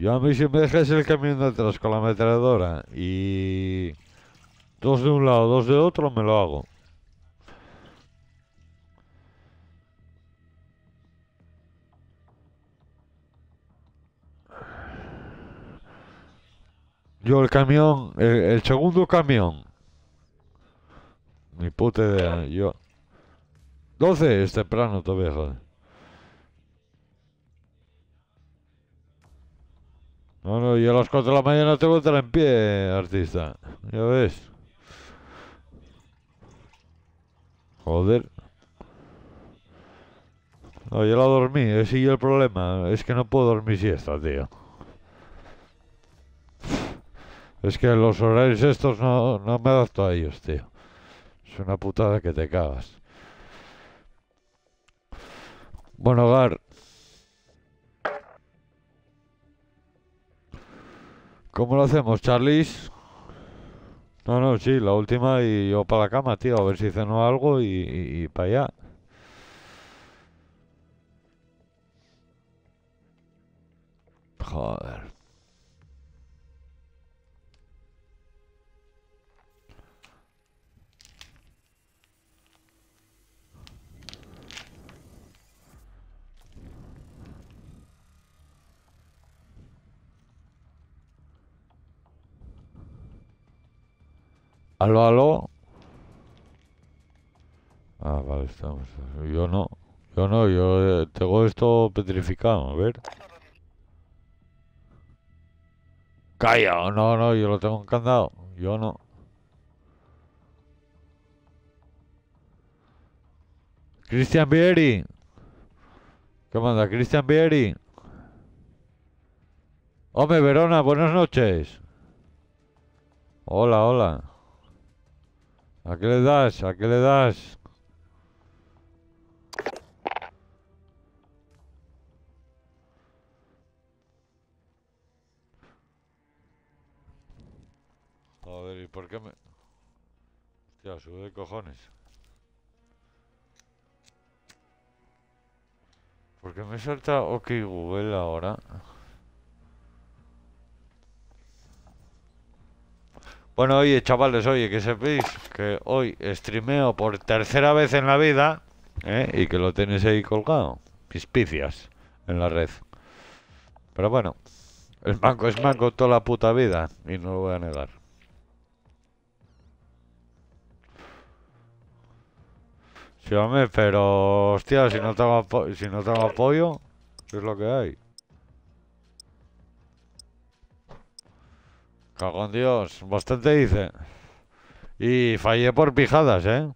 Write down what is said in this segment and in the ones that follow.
Yo a mí si me dejas el camión de atrás con la ametralladora y dos de un lado, dos de otro, me lo hago. Yo el camión, el, segundo camión. Ni puta idea, yo. 12 es temprano todavía, joder. No, no, yo a las 4 de la mañana tengo que estar en pie, artista. Ya ves. Joder. No, yo la dormí, ese y el problema. Es que no puedo dormir siesta, tío. Es que los horarios estos no, no me adapto a ellos, tío. Es una putada que te cagas. Bueno, Gar. ¿Cómo lo hacemos, Charlies? No, no, sí, la última y yo para la cama, tío, a ver si ceno algo y, y, para allá. Joder. Aló, aló. Ah, vale, estamos. Yo no. Yo no, yo eh, tengo esto petrificado. A ver. Calla, no, no, yo lo tengo encandado. Yo no. Cristian Vieri. ¿Qué manda, Cristian Vieri? Hombre, Verona, buenas noches. Hola, hola. ¿A qué le das? ¿A qué le das? Joder, ¿y por qué me...? Hostia, sube de cojones. ¿Por qué me salta OK Google ahora? Bueno, oye, chavales, oye, que sepáis que hoy streameo por tercera vez en la vida ¿eh? y que lo tenéis ahí colgado. Pispicias en la red. Pero bueno, el banco es manco toda la puta vida y no lo voy a negar. Sí, hombre, pero hostia, si no tengo, si no tengo apoyo, ¿qué es lo que hay? Cago Dios, bastante dice. Y fallé por pijadas, ¿eh?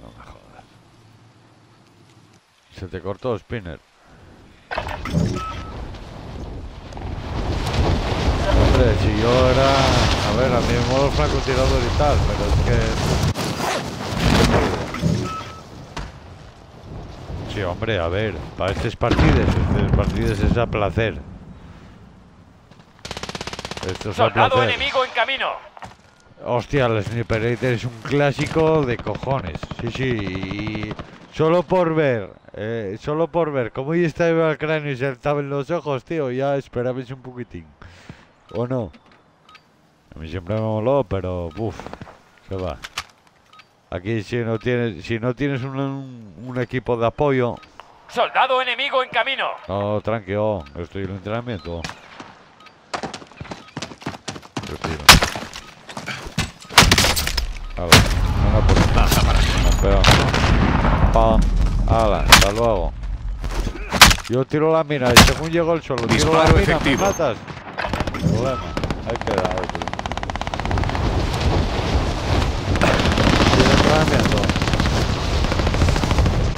No me jodas. Se te cortó, Spinner. Si yo era... A ver, a mi modo francotirador y tal, pero es que... Sí, hombre, a ver, para estos partidos, estos partidos es a placer. Esto es Soldado enemigo en camino. Hostia, el Sniper es un clásico de cojones. Sí, sí, solo por ver, eh, solo por ver cómo ya estaba el cráneo y se en los ojos, tío, ya esperabais un poquitín. ¿O no? A mí siempre me moló, pero uff, se va. Aquí si no tienes, si no tienes un, un, equipo de apoyo. Soldado enemigo en camino. No, tranquilo, estoy en el entrenamiento. Retiro. Hala, una por una. Pam. Hala, hasta luego. Yo tiro la mina y según llego el suelo, tiro la mina, efectivo. me matas problema. Otro.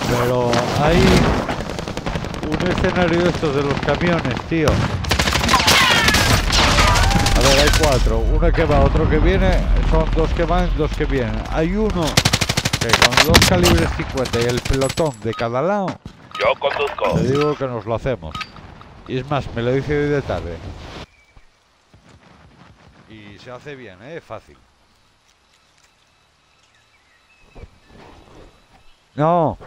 Pero hay un escenario de estos de los camiones, tío. A ver, hay cuatro. Uno que va, otro que viene. Son dos que van, dos que vienen. Hay uno que con dos calibres 50 y el pelotón de cada lado Yo conduzco. Te digo que nos lo hacemos. Y es más, me lo dice hoy de tarde. Se hace bien, ¿eh? Fácil. No,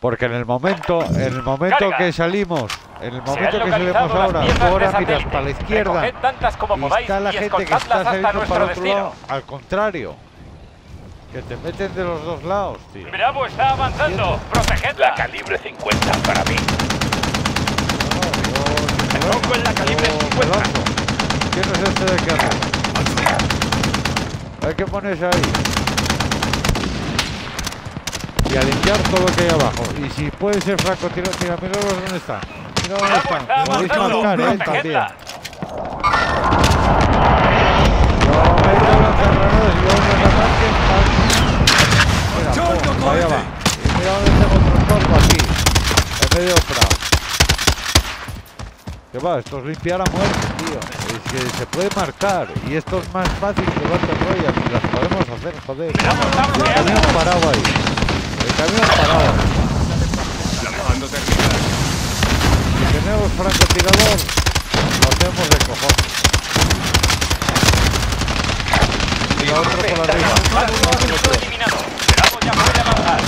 porque en el momento, en el momento Carga. que salimos, en el momento que salimos ahora, ahora miras para la izquierda como y podáis está la y gente que está saliendo para otro destino. lado, al contrario, que te meten de los dos lados, tío. Bravo está avanzando. La Protegedla. calibre 50 para mí. Me pongo en la calibre 50. ¿Quién es este de arriba? Hay que ponerse ahí. Y a limpiar todo lo que hay abajo. Y si puede ser franco, tira, tira, mira dónde están. Mira dónde están. marcar, eh, también. Ataquen. Mira, pum, allá va. Y mira dónde tengo otro torco aquí. En medio del prado. Que va, esto es limpiar a muerte, tío. Es que se puede marcar. Y esto es más fácil que Battle Royale. Y las podemos hacer, joder. El camión parado ahí. El camión parado. Si tenemos francotirador, lo hacemos de cojones. Y la otra por arriba. Marco ha sido eliminado. Bravo ya puede avanzar.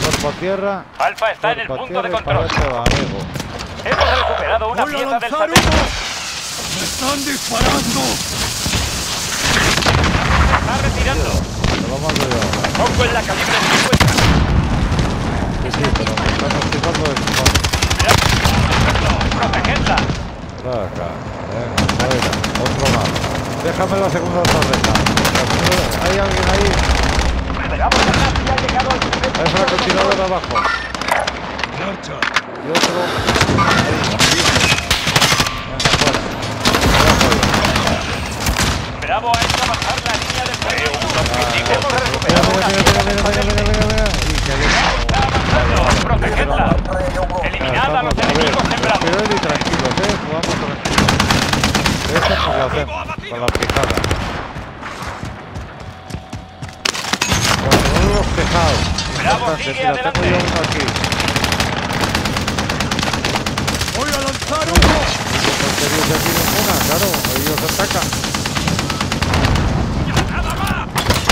Cuerpo a tierra. Alfa está en el punto de control. Hemos recuperado una ¡Voy a pieza del lanzar satélite. ¡Me están disparando! Está retirando. Pongo en la calibre 50. Sí, sí, pero me están hostigando de cojones. Protegedla. Acá. Venga, fuera. Otro lado. Déjame la segunda torreta. ¿Hay alguien ahí? Hay francotirador abajo. Y otro. Ahí. Venga, Bravo ha hecho avanzar la línea de fuego. Hemos recuperado avanzando. Protegedla. Eliminad a los enemigos. Pero y tranquilos, eh. Jugamos tranquilos. Con la pijada. Control los tejados. Bravo, Importante, sigue mira, tengo yo adelante. uno aquí. ¡Voy a lanzar humo! No tonterías aquí ninguna, claro. Ellos atacan.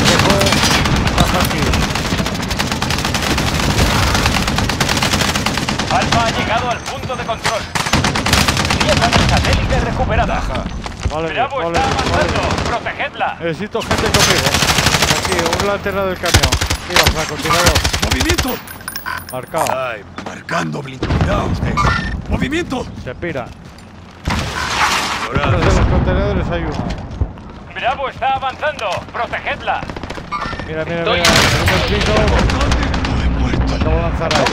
Dejo. Baja aquí. Alfa ha llegado al punto de control. Pieza del satélite recuperada. Vale, bien, Bravo vale, está bien, vale. avanzando. Protegedla. Necesito gente conmigo. Aquí, un lateral del camión. Mira. ¡Movimiento! Marcado. Ay, Marcando blindado. usted. ¡Movimiento! Se pira. Detrás de los contenedores hay uno. Bravo está avanzando. Protegedla. Mira, mira, Estoy- mira. No he muerto. Acabo de lanzar ahí.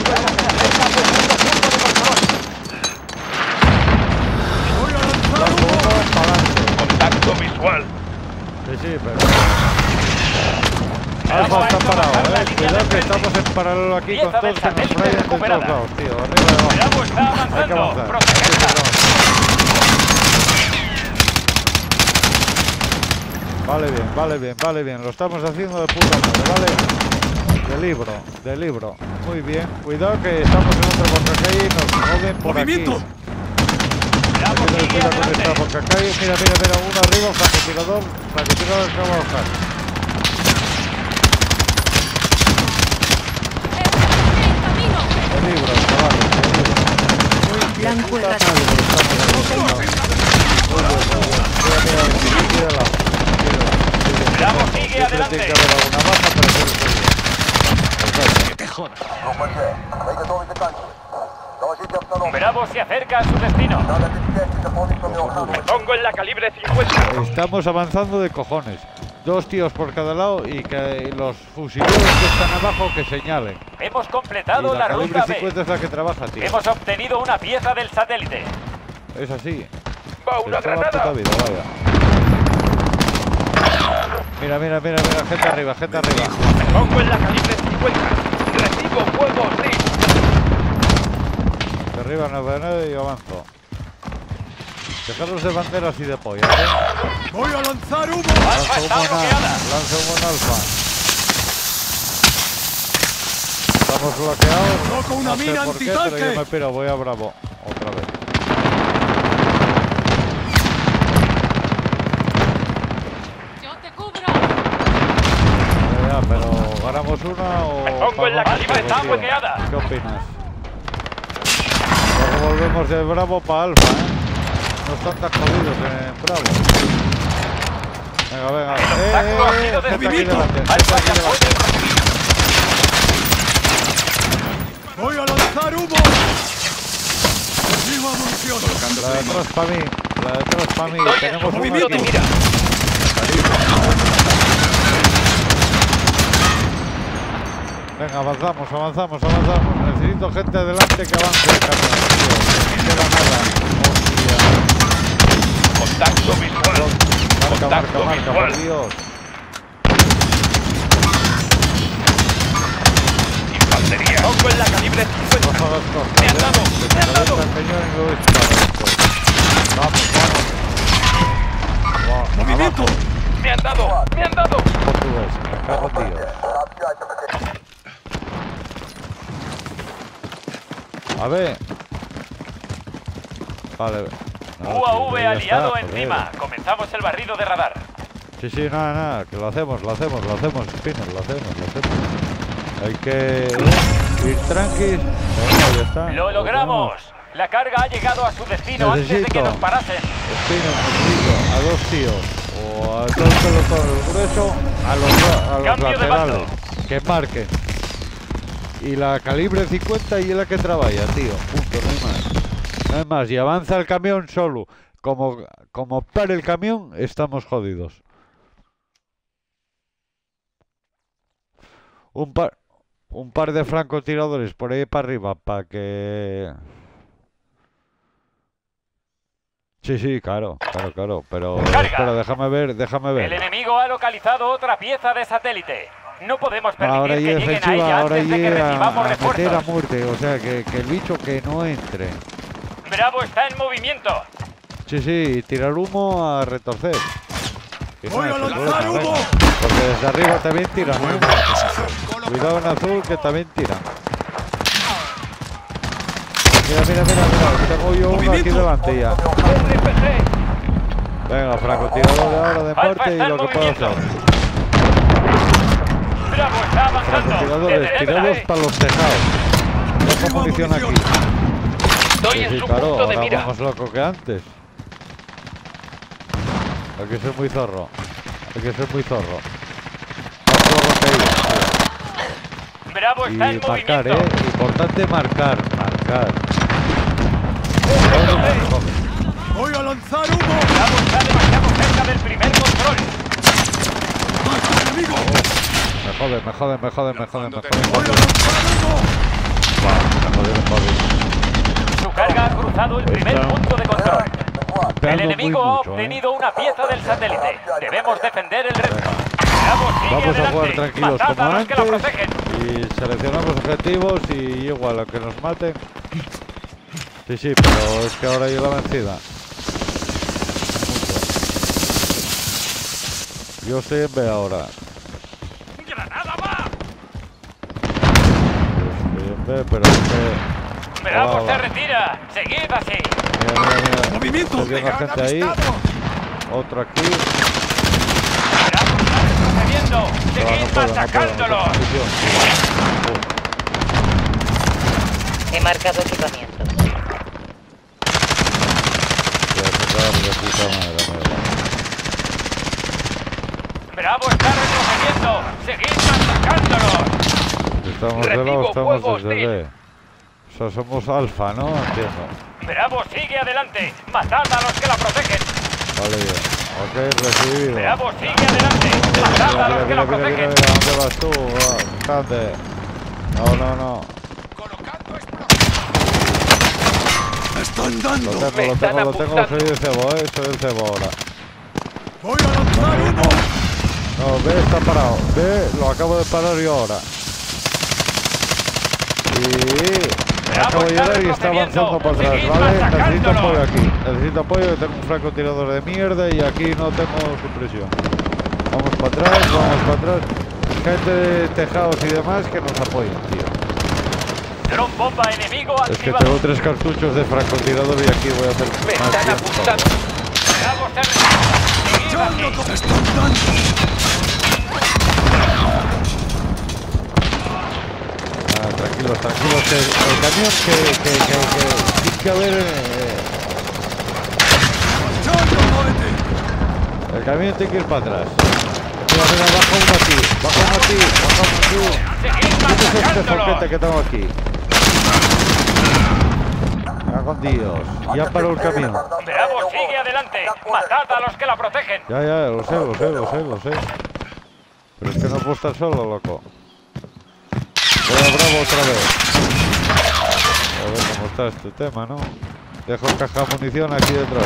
Contacto visual. Sí, sí, pero. Alfa está parado, eh. Cuidado que estamos en paralelo aquí con todos satélite rayan de todos lados, tío. Arriba y abajo. Bravo está Hay que avanzar. Vale bien, vale bien, vale bien. Lo estamos haciendo de puta madre, ¿vale? De libro, de libro. Muy bien. Cuidado que estamos en otro portacalle y nos joden por ¡Movimiento! aquí. Hay que tener cuidado con esta adelante. portacalle. Mira, mira, mira. Uno arriba, francotirador. Francotirador que va a bajar. De libro, chavales, de libro. Muy bien, Blanco puta errado. madre, lo estamos haciendo. Muy bien, muy bien. Mira, mira, mira, mírala, mírala, mírala. Bravo sigue adelante. que. Bravo se acerca a su destino. Me pongo en la calibre 50. Estamos avanzando de cojones. Dos tíos por cada lado y que los fusileros que están abajo que señalen. Hemos Y completado la la calibre ruta B. 50 es la que trabaja, tío. Hemos obtenido una pieza del satélite. Es así. Va una la granada. vida, vaya. Mira, mira, mira, mira, gente arriba, gente arriba. Me pongo en la calibre 50. Recibo fuego, sí. Derriban la granada y yo avanzo. Dejaros de banderas y de pollas, ¿eh? ¡Voy a lanzar humo! Alfa Lanza está bloqueada. alfa. Lanza humo en alfa. Estamos hemos bloqueado. Coloco una no sé mina por qué, pero yo me piro, voy a Bravo. Otra vez. ¡Yo te cubro! Ya, ya, pero ¿ganamos una o.? Me pongo en la calibre, está bloqueada. ¿Qué opinas? Luego volvemos de Bravo para Alfa, ¿eh? No están tan jodidos en Bravo. Venga, venga. ¡Eh, eh, eh! Aquí delante, aquí que delante. Voy a lanzar humo. Consigo munición. La de atrás para mí, la de atrás para mí. Tenemos de aquí. mira. Venga, avanzamos, avanzamos, avanzamos. Necesito gente delante que avance tío. No nada. Contacto visual. Marca, Contacto marca, visual. por Dios. Infantería. Pongo en la calibre No 50. hagas cosas, Me han dado, me han dado. Vamos, vamos. Movimiento. Me han dado. Me han dado. portugués. Me cago en Dios. A ver. Vale. No, UAV ya aliado está, encima. joder. Comenzamos el barrido de radar. Sí, sí, nada, nada, que lo hacemos, lo hacemos, lo hacemos, Spinner, lo hacemos, lo hacemos. Hay que ir tranquis. Ya está. Lo logramos. La carga ha llegado a su destino antes de que nos parasen. Spinner, necesito a dos tíos. O a pelotón, el grueso, a los, a los Cambio laterales. Que marquen. Y la calibre 50 y es la que trabaja, tío. Punto, no hay más. No hay más. Y avanza el camión solo. Como, como pare el camión, estamos jodidos. Un par, un par de francotiradores por ahí para arriba para que... Sí, sí, claro, claro, claro. Pero espera, déjame ver, déjame El ver. enemigo ha localizado otra pieza de satélite. No podemos permitir Ahora que lleguen a ella ahora antes de que ya recibamos a meter a refuerzos. muerte, o sea, que, que el bicho que no entre. Bravo está en movimiento. Sí, sí, tirar humo a retorcer. No Voy a lanzar humo. Porque desde arriba también tiran. Posición. Cuidado en azul que también tiran. Mira, mira, mira, mira, tengo yo uno aquí delante ya. Venga, francotirador de ahora de muerte y lo que puedo movimiento. hacer. Bravo está avanzando. Francotiradores, Desde tiramos Ebrahim. para los tejados. Tengo Recibo munición aquí. Estoy Sí, en sí, su claro, punto de mira. vamos loco que antes. Hay que ser muy zorro. Hay que ser muy zorro. Más zorro que yo. Bravo Y está en marcar, movimiento. eh. Importante marcar, marcar. Voy a lanzar humo. Bravo está demasiado cerca del primer control. ¡Más enemigo! Me jode, me jode, me jode, me jode, me jode. Voy a lanzar humo. Me jode, me jode. Carga ha cruzado el primer punto de control. El enemigo ha eh. obtenido una pieza del satélite. Debemos defender el resto. Vamos a jugar tranquilos como antes y seleccionamos objetivos y igual a que nos maten. Sí, sí, pero es que ahora yo la vencida. Yo estoy en B ahora. ¡Granada va! Yo estoy en B, pero es que... Bravo Va, se retira. Seguid así. Mira, mira, mira. Movimiento. Se la gente ahí. Otro aquí. Bravo está retrocediendo. No, no Seguid no no atacándolos. tengo munición. He marcado equipamiento. Bravo está retrocediendo. Seguid atacándolos. Estamos de lado, estamos desde. O sea, somos alfa, ¿no? Entiendo. Bravo sigue adelante. Matad a los que la protegen. Vale, bien. Ok, recibido. Bravo sigue adelante. Matad Mira, a los mira, que la mira, mira, mira, protegen. ¿dónde vas tú? Ah, Grande. No, no, no. ¡Me están Lo dando! tengo, Me lo están tengo, lo tengo. apuntando. Soy el cebo, eh. Soy el cebo ahora. ¡Voy a lanzar humo! No, B está parado. B lo acabo de parar yo ahora. Y... Acabo de está avanzando para atrás, ¿vale? Necesito apoyo aquí. Necesito apoyo que tengo un francotirador de mierda y aquí no tengo supresión. Vamos para atrás, vamos para atrás. Gente de tejados y demás que nos apoyen, tío. Dron bomba enemigo Es que tengo tres cartuchos de francotirador y aquí voy a hacer Me están apuntando. Bravo se tranquilos, tranquilos, que el camión que, que, que, que tiene que haber... eh, el camión tiene que ir para atrás. Baja uno aquí, baja uno aquí, baja uno aquí. ¿Qué es este foquete que tengo aquí? Con Dios, ya paró el camión. Bravo sigue adelante. Matad a los que la protegen. Ya, ya, lo sé, lo sé, lo sé, lo sé. Pero es que no puedo estar solo, loco. Voy a Bravo otra vez. A ver cómo está este tema, ¿no? Dejo caja de munición aquí detrás.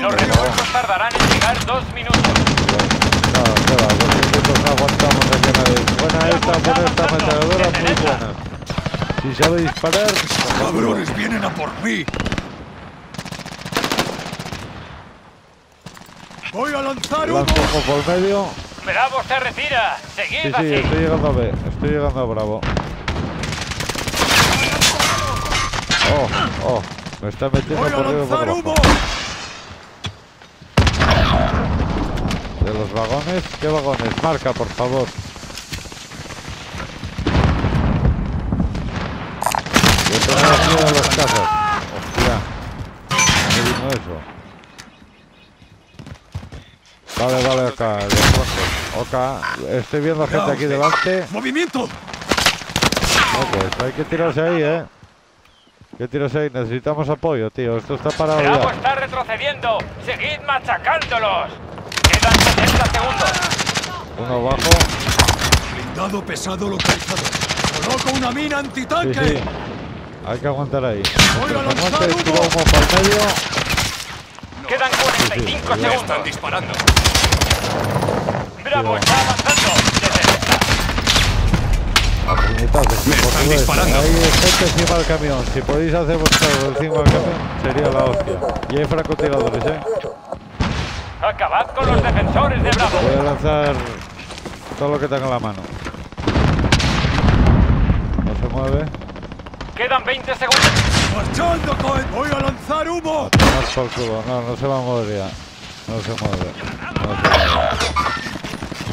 Los refuerzos tardarán en llegar dos minutos. No, qué va, dos minutos no aguantamos aquí nadie. Buena esta, buena esta ametralladora, muy buena. Si sabe disparar, ¡Cabrones, vienen a por mí! ¡Voy a lanzar lanzo uno por medio. Bravo se retira. Seguid Sí, sí, así. estoy llegando a B, estoy llegando a Bravo. Oh, oh, me está metiendo ¡Voy a por abajo. humo! De los vagones, ¿qué vagones? Marca, por favor. Yo tengo aquí de las casas. Hostia. ¿Qué vino eso? Vale, vale, acá, de pronto. Estoy viendo gente aquí delante. ¡Movimiento! No, pues hay que tirarse ahí, ¿eh? Que tirarse ahí. Necesitamos apoyo, tío. Esto está parado Bravo está retrocediendo. Seguid machacándolos. Quedan 70 segundos. Uno bajo. Blindado pesado localizado. ¡Coloco una mina Sí, antitanque! sí. Hay que aguantar ahí. Voy a lanzar tiro el medio. Quedan 45 sí. segundos. disparando. Bravo Sí, está avanzando. Desde esta. A puñetazos, por están disparando. Ahí hay gente encima del camión. Si podéis hacer vuestro encima del camión, sería la hostia. Y hay francotiradores, ¿eh? Acabad con los defensores de Bravo. Voy a lanzar todo lo que tenga en la mano. No se mueve. Quedan 20 segundos. ¡Voy a lanzar humo! Tomar por culo. No, no se va a mover ya. No se mueve. No se mueve.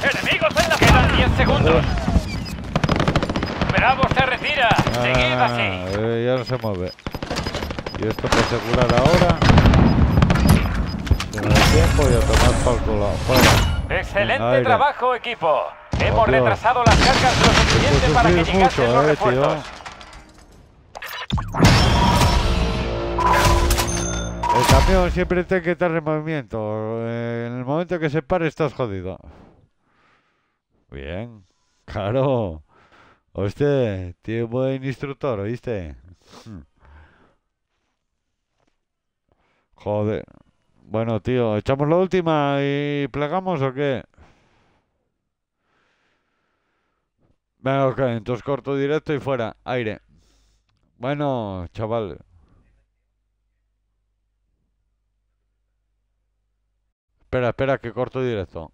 Enemigos en la Quedan 10 segundos. Bravo se retira. Seguid Ah, así. eh, ya no se mueve. Y esto para asegurar ahora. Tiene tiempo y a tomar por culo. Fuera. Excelente Aire. trabajo, equipo. Hemos Oh, retrasado las cargas lo suficiente para que llegasen mucho, los eh, refuerzos. El camión siempre tiene que estar en movimiento. Eh, En el momento que se pare estás jodido. Bien. Claro. Hostia, tiene buen instructor, ¿oíste? Hmm. Joder. Bueno, tío, ¿echamos la última y plegamos o qué? Venga, ok, entonces corto directo y fuera. Aire. Bueno, chaval. Espera, espera, que corto directo.